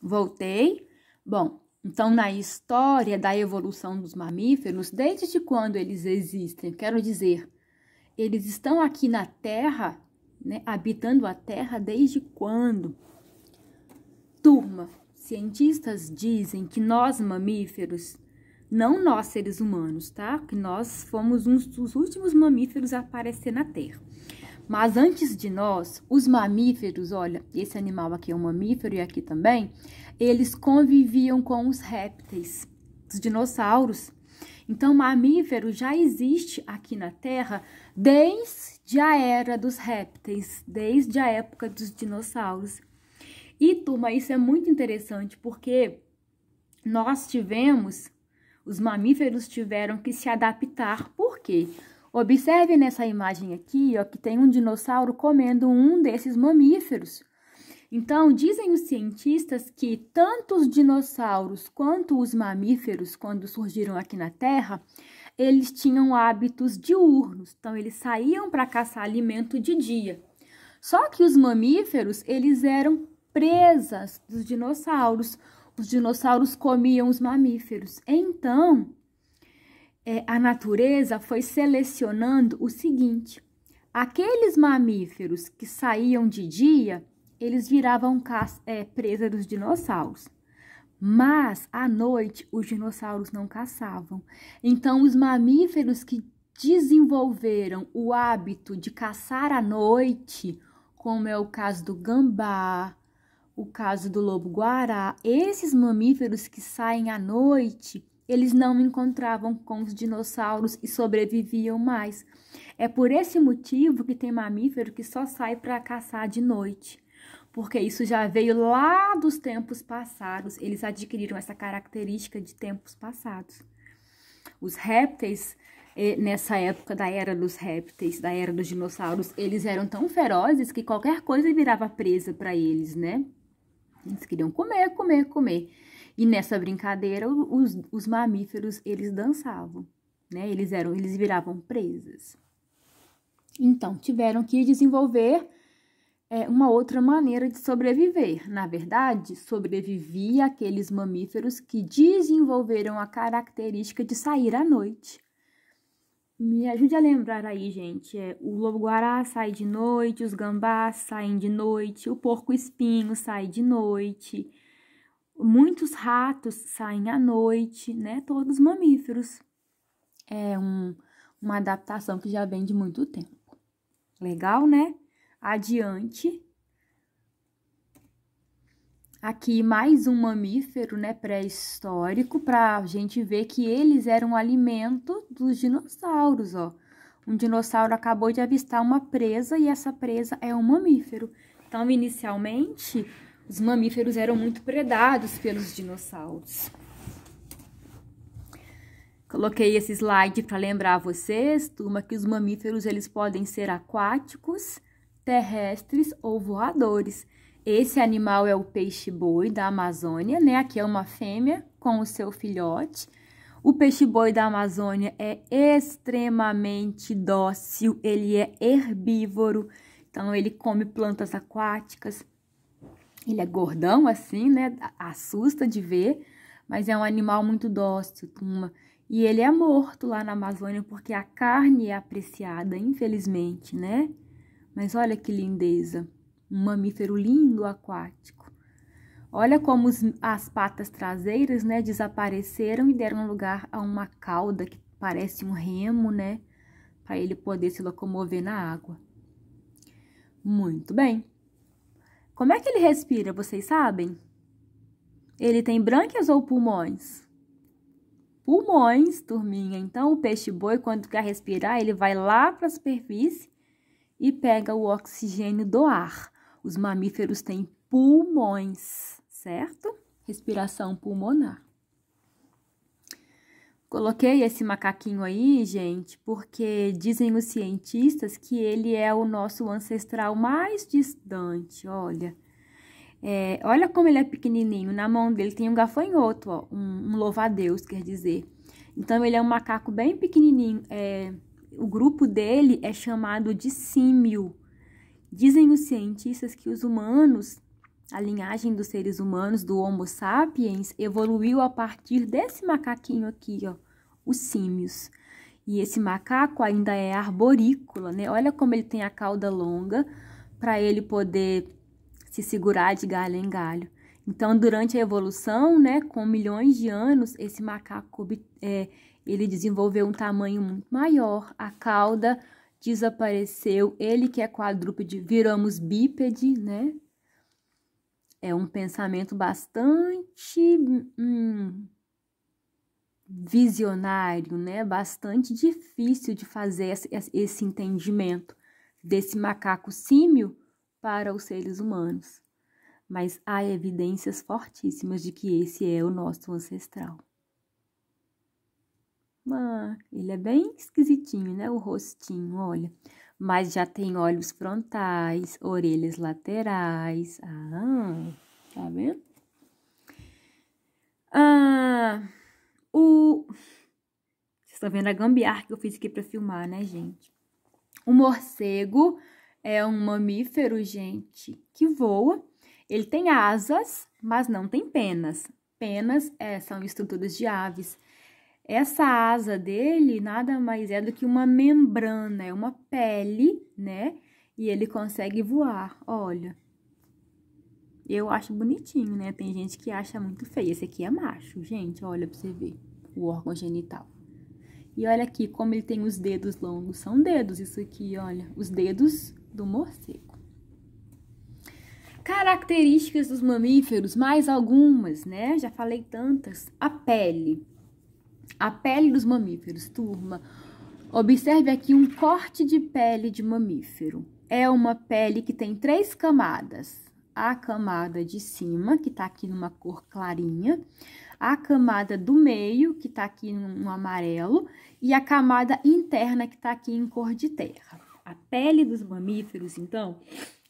Voltei. Bom, então na história da evolução dos mamíferos, desde quando eles existem, quero dizer, eles estão aqui na Terra, né, habitando a Terra desde quando? Turma, cientistas dizem que nós mamíferos, não nós seres humanos, tá? Que nós fomos um dos últimos mamíferos a aparecer na Terra. Mas antes de nós, os mamíferos, olha, esse animal aqui é um mamífero e aqui também, eles conviviam com os répteis, os dinossauros. Então, mamífero já existe aqui na Terra desde a era dos répteis, desde a época dos dinossauros. E, turma, isso é muito interessante porque nós tivemos, os mamíferos tiveram que se adaptar. Por quê? Observe nessa imagem aqui, ó, que tem um dinossauro comendo um desses mamíferos. Então, dizem os cientistas que tanto os dinossauros quanto os mamíferos, quando surgiram aqui na Terra, eles tinham hábitos diurnos. Então, eles saíam para caçar alimento de dia. Só que os mamíferos, eles eram presas dos dinossauros. Os dinossauros comiam os mamíferos. Então, é, a natureza foi selecionando o seguinte: aqueles mamíferos que saíam de dia, eles viravam é, presa dos dinossauros. Mas à noite os dinossauros não caçavam. Então os mamíferos que desenvolveram o hábito de caçar à noite, como é o caso do gambá, o caso do lobo-guará, esses mamíferos que saem à noite, eles não encontravam com os dinossauros e sobreviviam mais. É por esse motivo que tem mamífero que só sai para caçar de noite. Porque isso já veio lá dos tempos passados, eles adquiriram essa característica de tempos passados. Os répteis, eh, nessa época da era dos répteis, da era dos dinossauros, eles eram tão ferozes que qualquer coisa virava presa para eles, né? Eles queriam comer, comer, comer. E nessa brincadeira, os, os mamíferos, eles dançavam, né? Eles eram, eles viravam presas. Então, tiveram que desenvolver é, uma outra maneira de sobreviver. Na verdade, sobrevivia aqueles mamíferos que desenvolveram a característica de sair à noite. Me ajude a lembrar aí, gente. É, o lobo-guará sai de noite, os gambás saem de noite, o porco-espinho sai de noite, Muitos ratos saem à noite, né? Todos mamíferos. É um, uma adaptação que já vem de muito tempo. Legal, né? Adiante. Aqui mais um mamífero, né, pré-histórico, para a gente ver que eles eram alimento dos dinossauros, ó. Um dinossauro acabou de avistar uma presa e essa presa é um mamífero. Então, inicialmente, os mamíferos eram muito predados pelos dinossauros. Coloquei esse slide para lembrar vocês, turma, que os mamíferos eles podem ser aquáticos, terrestres ou voadores. Esse animal é o peixe-boi da Amazônia, né? Aqui é uma fêmea com o seu filhote. O peixe-boi da Amazônia é extremamente dócil, ele é herbívoro, então ele come plantas aquáticas, ele é gordão assim, né? Assusta de ver, mas é um animal muito dócil, turma. E ele é morto lá na Amazônia porque a carne é apreciada, infelizmente, né? Mas olha que lindeza. Um mamífero lindo aquático. Olha como os, as patas traseiras, né, desapareceram e deram lugar a uma cauda que parece um remo, né, para ele poder se locomover na água. Muito bem. Como é que ele respira, vocês sabem? Ele tem brânquias ou pulmões? Pulmões, turminha. Então, o peixe-boi, quando quer respirar, ele vai lá para a superfície e pega o oxigênio do ar. Os mamíferos têm pulmões, certo? Respiração pulmonar. Coloquei esse macaquinho aí, gente, porque dizem os cientistas que ele é o nosso ancestral mais distante, olha. É, olha como ele é pequenininho, na mão dele tem um gafanhoto, ó, um, um louva-a-Deus, quer dizer. Então, ele é um macaco bem pequenininho. É, o grupo dele é chamado de símio. Dizem os cientistas que os humanos, A linhagem dos seres humanos, do Homo sapiens, evoluiu a partir desse macaquinho aqui, ó, os símios. E esse macaco ainda é arborícola, né? Olha como ele tem a cauda longa para ele poder se segurar de galho em galho. Então, durante a evolução, né, com milhões de anos, esse macaco é, ele desenvolveu um tamanho muito maior, a cauda desapareceu, ele que é quadrúpede, viramos bípede, né? É um pensamento bastante hum, visionário, né? Bastante difícil de fazer esse, entendimento desse macaco símio para os seres humanos. Mas há evidências fortíssimas de que esse é o nosso ancestral. Ah, ele é bem esquisitinho, né? O rostinho, olha. Mas já tem olhos frontais, orelhas laterais. Ah, tá vendo? Ah, o... Vocês estão vendo a gambiarra que eu fiz aqui para filmar, né, gente? O morcego é um mamífero, gente, que voa. Ele tem asas, mas não tem penas. Penas é, são estruturas de aves. Essa asa dele nada mais é do que uma membrana, é uma pele, né? E ele consegue voar, olha. Eu acho bonitinho, né? Tem gente que acha muito feio. Esse aqui é macho, gente, olha pra você ver o órgão genital. E olha aqui como ele tem os dedos longos. São dedos isso aqui, olha. Os dedos do morcego. Características dos mamíferos, mais algumas, né? Já falei tantas. A pele. A pele dos mamíferos, turma. Observe aqui um corte de pele de mamífero. É uma pele que tem três camadas. A camada de cima, que tá aqui numa cor clarinha a camada do meio, que está aqui no amarelo, e a camada interna, que está aqui em cor de terra. A pele dos mamíferos, então,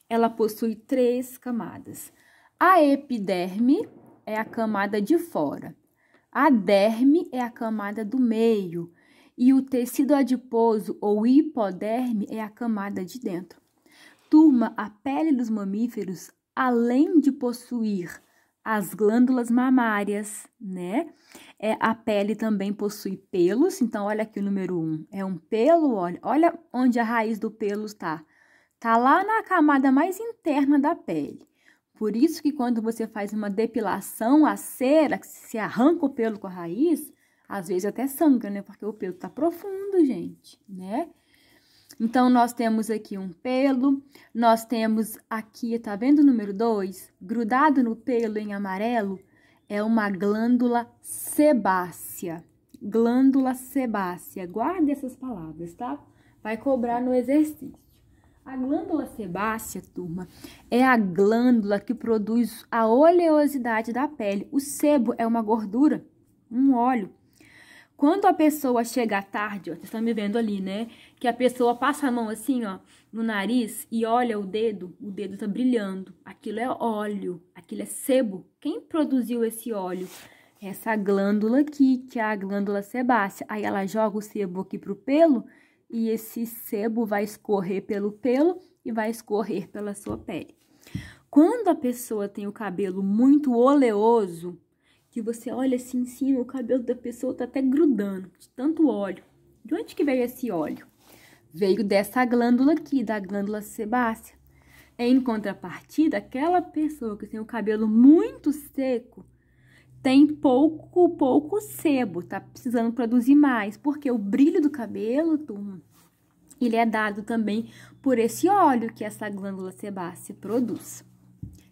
ela possui três camadas. A epiderme é a camada de fora, a derme é a camada do meio, e o tecido adiposo ou hipoderme é a camada de dentro. Turma, a pele dos mamíferos, além de possuir as glândulas mamárias, né? É, a pele também possui pelos, então olha aqui o número 1, um, é um pelo, olha, olha onde a raiz do pelo está. Tá lá na camada mais interna da pele. Por isso que quando você faz uma depilação, a cera, se arranca o pelo com a raiz, às vezes até sangra, né? Porque o pelo tá profundo, gente, né? Então, nós temos aqui um pelo, nós temos aqui, tá vendo o número 2? Grudado no pelo em amarelo é uma glândula sebácea. Glândula sebácea. Guarde essas palavras, tá? Vai cobrar no exercício. A glândula sebácea, turma, é a glândula que produz a oleosidade da pele. O sebo é uma gordura, um óleo quando a pessoa chega tarde, ó, vocês estão me vendo ali, né? Que a pessoa passa a mão assim, ó, no nariz e olha o dedo, o dedo tá brilhando. Aquilo é óleo, aquilo é sebo. Quem produziu esse óleo? Essa glândula aqui, que é a glândula sebácea. Aí ela joga o sebo aqui pro pelo e esse sebo vai escorrer pelo pelo e vai escorrer pela sua pele. Quando a pessoa tem o cabelo muito oleoso, que você olha assim em cima, o cabelo da pessoa tá até grudando, de tanto óleo. De onde que veio esse óleo? Veio dessa glândula aqui, da glândula sebácea. Em contrapartida, aquela pessoa que tem o cabelo muito seco tem pouco, pouco sebo, tá precisando produzir mais, porque o brilho do cabelo, turma, ele é dado também por esse óleo que essa glândula sebácea produz.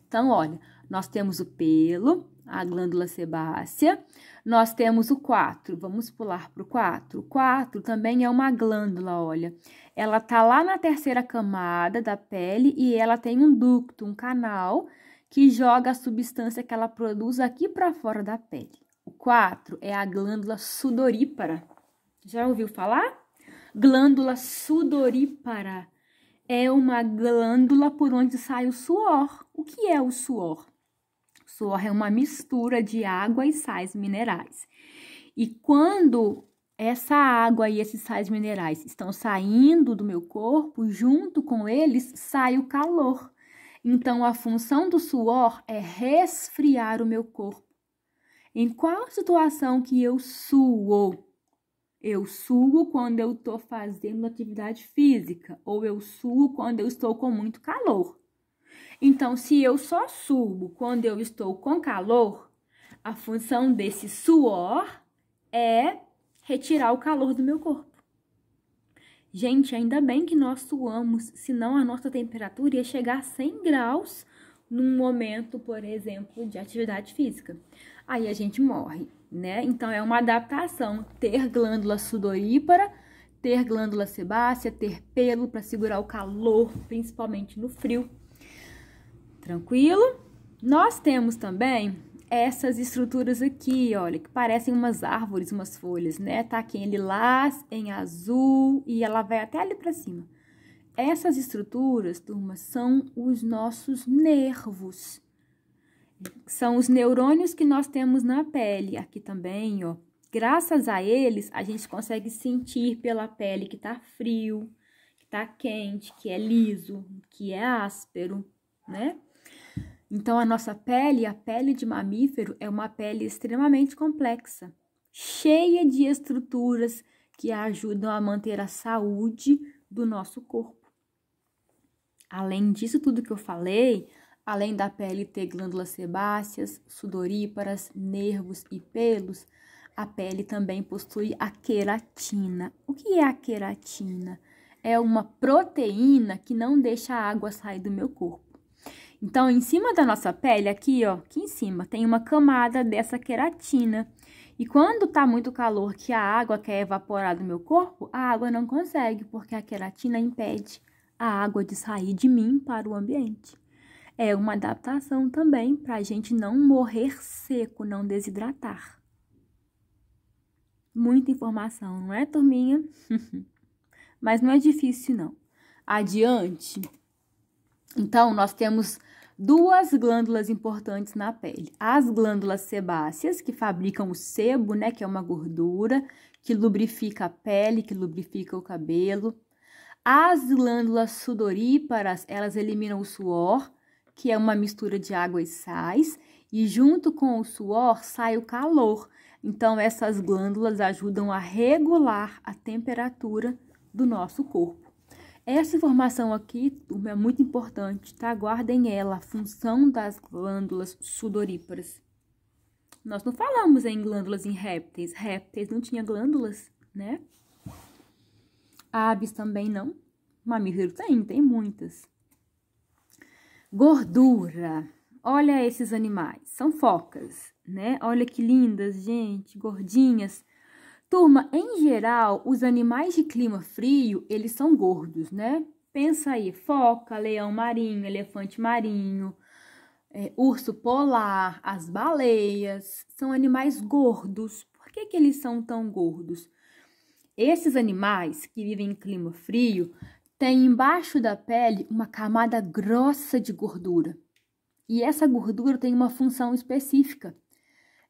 Então, olha, nós temos o pelo, a glândula sebácea. Nós temos o 4, vamos pular para o 4. O 4 também é uma glândula, olha. Ela tá lá na terceira camada da pele e ela tem um ducto, um canal, que joga a substância que ela produz aqui para fora da pele. O 4 é a glândula sudorípara. Já ouviu falar? Glândula sudorípara é uma glândula por onde sai o suor. O que é o suor? suor é uma mistura de água e sais minerais. E quando essa água e esses sais minerais estão saindo do meu corpo, junto com eles sai o calor. Então, a função do suor é resfriar o meu corpo. Em qual situação que eu suo? Eu suo quando eu estou fazendo atividade física, ou eu suo quando eu estou com muito calor. Então, se eu só subo quando eu estou com calor, a função desse suor é retirar o calor do meu corpo. Gente, ainda bem que nós suamos, senão a nossa temperatura ia chegar a 100 graus num momento, por exemplo, de atividade física. Aí a gente morre, né? Então é uma adaptação ter glândula sudorípara, ter glândula sebácea, ter pelo para segurar o calor, principalmente no frio. Tranquilo? Nós temos também essas estruturas aqui, olha, que parecem umas árvores, umas folhas, né? Tá aqui em lilás, em azul e ela vai até ali para cima. Essas estruturas, turma, são os nossos nervos. São os neurônios que nós temos na pele, aqui também, ó. Graças a eles, a gente consegue sentir pela pele que tá frio, que tá quente, que é liso, que é áspero, né? Então, a nossa pele, a pele de mamífero, é uma pele extremamente complexa, cheia de estruturas que ajudam a manter a saúde do nosso corpo. Além disso tudo que eu falei, além da pele ter glândulas sebáceas, sudoríparas, nervos e pelos, a pele também possui a queratina. O que é a queratina? É uma proteína que não deixa a água sair do meu corpo. Então, em cima da nossa pele, aqui, ó, aqui em cima, tem uma camada dessa queratina. E quando tá muito calor que a água quer evaporar do meu corpo, a água não consegue, porque a queratina impede a água de sair de mim para o ambiente. É uma adaptação também para a gente não morrer seco, não desidratar. Muita informação, não é, turminha? Mas não é difícil, não. Adiante. Então, nós temos duas glândulas importantes na pele. As glândulas sebáceas, que fabricam o sebo, né, que é uma gordura, que lubrifica a pele, que lubrifica o cabelo. As glândulas sudoríparas, elas eliminam o suor, que é uma mistura de água e sais, e junto com o suor sai o calor. Então, essas glândulas ajudam a regular a temperatura do nosso corpo. Essa informação aqui é muito importante, tá? Guardem ela, a função das glândulas sudoríparas. Nós não falamos em glândulas em répteis. Répteis não tinha glândulas, né? Aves também não. Mamífero tem, tem muitas. Gordura. Olha esses animais. São focas, né? Olha que lindas, gente, gordinhas. Turma, em geral, os animais de clima frio, eles são gordos, né? Pensa aí, foca, leão marinho, elefante marinho, é, urso polar, as baleias, são animais gordos. Por que, que eles são tão gordos? Esses animais que vivem em clima frio têm embaixo da pele uma camada grossa de gordura. E essa gordura tem uma função específica: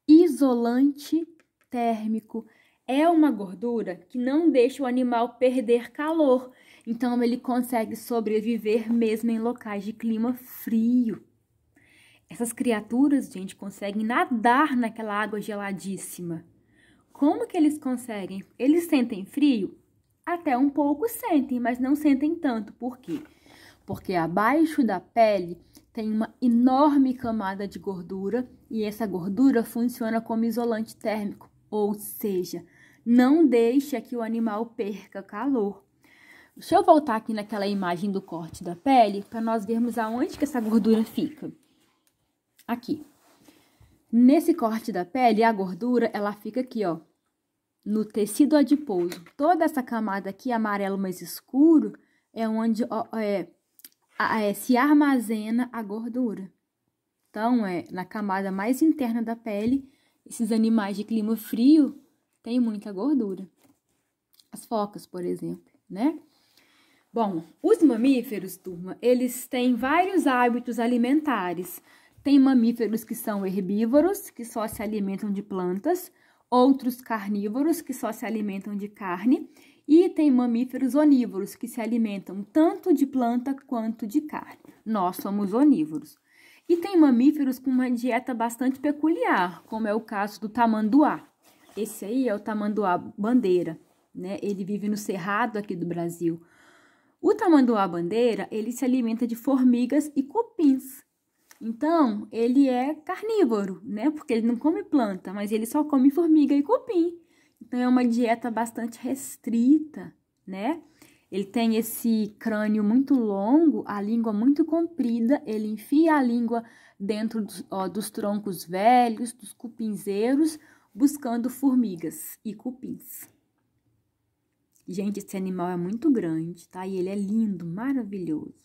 isolante térmico é uma gordura que não deixa o animal perder calor, então ele consegue sobreviver mesmo em locais de clima frio. Essas criaturas, gente, conseguem nadar naquela água geladíssima. Como que eles conseguem? Eles sentem frio? Até um pouco sentem, mas não sentem tanto. Por quê? Porque abaixo da pele tem uma enorme camada de gordura e essa gordura funciona como isolante térmico, ou seja, não deixa que o animal perca calor. Deixa eu voltar aqui naquela imagem do corte da pele para nós vermos aonde que essa gordura fica. Aqui. Nesse corte da pele, a gordura, ela fica aqui, ó, no tecido adiposo. Toda essa camada aqui, amarelo mais escuro, é onde ó, é, é, se armazena a gordura. Então, é na camada mais interna da pele, esses animais de clima frio tem muita gordura. As focas, por exemplo, né? Bom, os mamíferos, turma, eles têm vários hábitos alimentares. Tem mamíferos que são herbívoros, que só se alimentam de plantas, outros carnívoros, que só se alimentam de carne, E tem mamíferos onívoros, que se alimentam tanto de planta quanto de carne. Nós somos onívoros. E tem mamíferos com uma dieta bastante peculiar, como é o caso do tamanduá. Esse aí é o tamanduá bandeira, né? Ele vive no cerrado aqui do Brasil. O tamanduá bandeira, ele se alimenta de formigas e cupins. Então, ele é carnívoro, né? Porque ele não come planta, mas ele só come formiga e cupim. Então, é uma dieta bastante restrita, né? Ele tem esse crânio muito longo, a língua muito comprida, ele enfia a língua dentro dos, ó, dos troncos velhos, dos cupinzeiros, buscando formigas e cupins. Gente, esse animal é muito grande, tá? E ele é lindo, maravilhoso.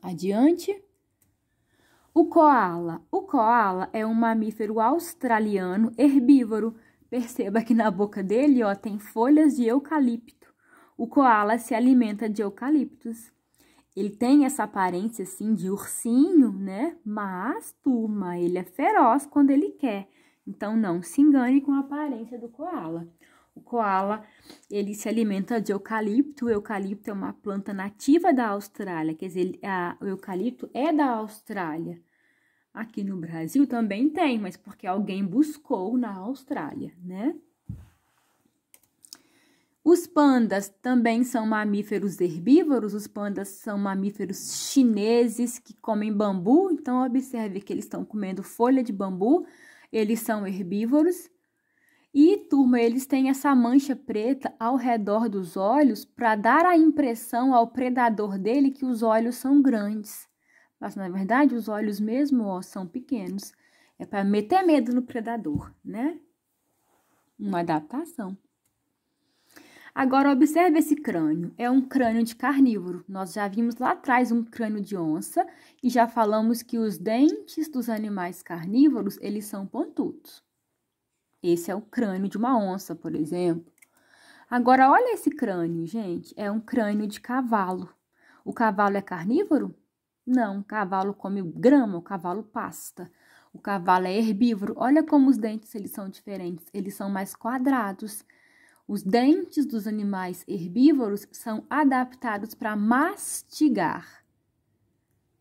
Adiante. O koala. O koala é um mamífero australiano herbívoro. Perceba que na boca dele, ó, tem folhas de eucalipto. O koala se alimenta de eucaliptos. Ele tem essa aparência assim de ursinho, né? Mas, turma, ele é feroz quando ele quer. Então não se engane com a aparência do koala. O koala, ele se alimenta de eucalipto. O eucalipto é uma planta nativa da Austrália, quer dizer, a, o eucalipto é da Austrália. Aqui no Brasil também tem, mas porque alguém buscou na Austrália, né? Os pandas também são mamíferos herbívoros, os pandas são mamíferos chineses que comem bambu, então observe que eles estão comendo folha de bambu, eles são herbívoros. E, turma, eles têm essa mancha preta ao redor dos olhos para dar a impressão ao predador dele que os olhos são grandes. Mas, na verdade, os olhos mesmo ó, são pequenos. É para meter medo no predador, né? Uma adaptação. Agora, observe esse crânio. É um crânio de carnívoro. Nós já vimos lá atrás um crânio de onça e já falamos que os dentes dos animais carnívoros, eles são pontudos. Esse é o crânio de uma onça, por exemplo. Agora, olha esse crânio, gente. É um crânio de cavalo. O cavalo é carnívoro? Não, o cavalo come grama, o cavalo pasta. O cavalo é herbívoro. Olha como os dentes eles são diferentes. Eles são mais quadrados. Os dentes dos animais herbívoros são adaptados para mastigar.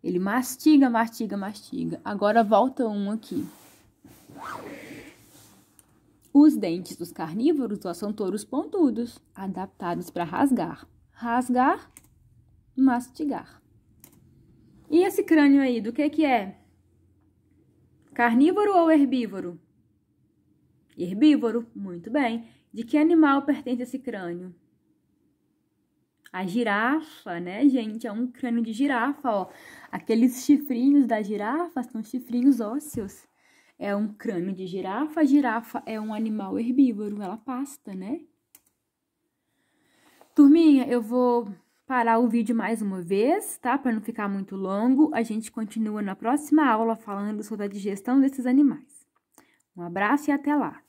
Ele mastiga, mastiga, mastiga. Agora volta um aqui. Os dentes dos carnívoros são touros pontudos, adaptados para rasgar. Rasgar, mastigar. E esse crânio aí, do que que é? Carnívoro ou herbívoro? Herbívoro, muito bem. De que animal pertence esse crânio? A girafa, né, gente? É um crânio de girafa, ó. Aqueles chifrinhos da girafa são chifrinhos ósseos. É um crânio de girafa. A girafa é um animal herbívoro, ela pasta, né? Turminha, eu vou parar o vídeo mais uma vez, tá? Para não ficar muito longo. A gente continua na próxima aula falando sobre a digestão desses animais. Um abraço e até lá!